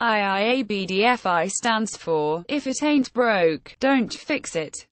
IIABDFI stands for, if it ain't broke, don't fix it.